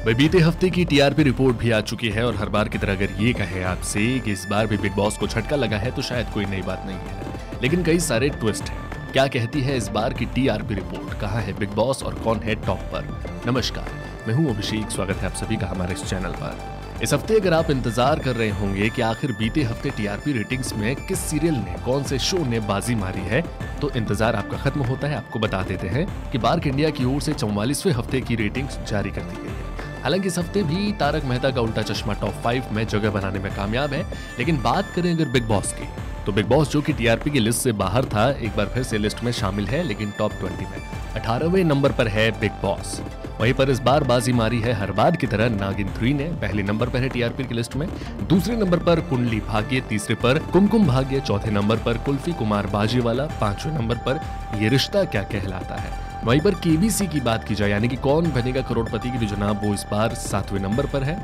वही बीते हफ़्ते की टीआरपी रिपोर्ट भी आ चुकी है और हर बार की तरह अगर ये कहे आपसे कि इस बार भी बिग बॉस को झटका लगा है तो शायद कोई नई बात नहीं है। लेकिन कई सारे ट्विस्ट हैं। क्या कहती है इस बार की टीआरपी रिपोर्ट? कहाँ है बिग बॉस और कौन है टॉप पर? नमस्कार, मैं हूँ अभिषेक, स्वागत है आप सभी का हमारे इस चैनल पर। इस हफ़्ते अगर आप इंतज़ार कर रहे होंगे कि आखिर बीते हफ़्ते टीआरपी रेटिंग्स में किस सीरियल ने, कौन से शो ने बाजी मारी है तो इंतज़ार आपका खत्म होता है। आपको बता देते हैं कि बार्क इंडिया की ओर से चौवालीसवें हफ़्ते की रेटिंग्स जारी कर दी गई है। हालाँकि इस हफ़्ते भी तारक मेहता का उल्टा चश्मा टॉप फाइव में जगह बनाने में कामयाब है, लेकिन बात करें अगर बिग बॉस की तो बिग बॉस जो कि टीआरपी की लिस्ट से बाहर था, एक बार फिर से लिस्ट में शामिल है, लेकिन टॉप ट्वेंटी में। अठारहवें नंबर पर है बिग बॉस। वहीं पर इस बार बाजी मारी है हर बार की तरह नागिन थ्री ने, पहले नंबर पर है टीआरपी की लिस्ट में, दूसरे नंबर पर कुंडली भाग्य, तीसरे पर कुमकुम भाग्य, चौथे नंबर पर कुल्फी कुमार बाजीवाला, पाँचवें नंबर पर ये रिश्ता क्या कहलाता है? वहीं पर केबीसी की बात की जाए, यानी कि कौन बनेगा करोड़पति की जनाब, वो इस बार सातवें नंबर पर है।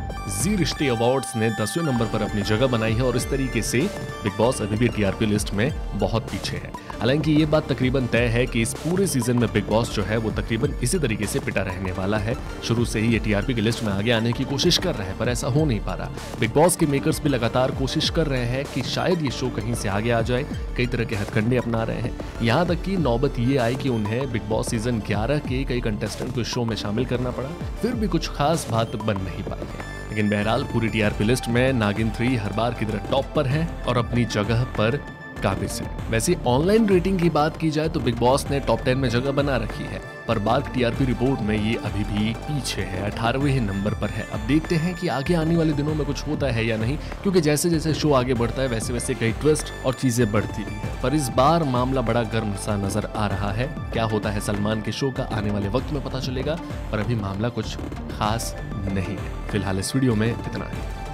जी रिश्ते अवार्ड्स ने दसवें नंबर पर अपनी जगह बनाई है और इस तरीके से बिग बॉस अभी भी टीआरपी लिस्ट में बहुत पीछे है। हालाँकि ये बात तकरीबन तय है कि इस पूरे सीज़न में बिग बॉस जो है, वो तकरीबन इसी तरीके से पिटा रहने वाला है। शुरू से ही ये टीआरपी की लिस्ट में आगे आने की कोशिश कर रहे हैं, पर ऐसा हो नहीं पा रहा। बिग बॉस के मेकर्स भी लगातार कोशिश कर रहे हैं कि शायद ये शो कहीं से आगे आ जाए, कई तरह के हथकंडे अपना रहे हैं। यहाँ तक की नौबत ये आई कि उन्हें बिग बॉस सीज़न ग्यारह के कई कंटेस्टेंट को शो में शामिल करना पड़ा। फिर भी कुछ खास बात बन नहीं पाई लेकिन बहरहाल पूरी टीआरपी लिस्ट में नागिन थ्री हर बार की तरह टॉप पर है और अपनी जगह पर काबिज है वैसे ऑनलाइन रेटिंग की बात की जाए तो बिग बॉस ने टॉप टेन में जगह बना रखी है, पर बार्क टीआरपी रिपोर्ट में ये अभी भी पीछे है, अठारहवें नंबर पर है। अब देखते हैं कि आगे आने वाले दिनों में कुछ होता है या नहीं, क्योंकि जैसे जैसे शो आगे बढ़ता है, वैसे वैसे कई ट्विस्ट और चीज़ें बढ़ती भी है। पर इस बार मामला बड़ा गर्म सा नज़र आ रहा है। क्या होता है सलमान के शो का आने वाले वक्त में पता चलेगा, पर अभी मामला कुछ खास नहीं है। फ़िलहाल इस वीडियो में इतना ही।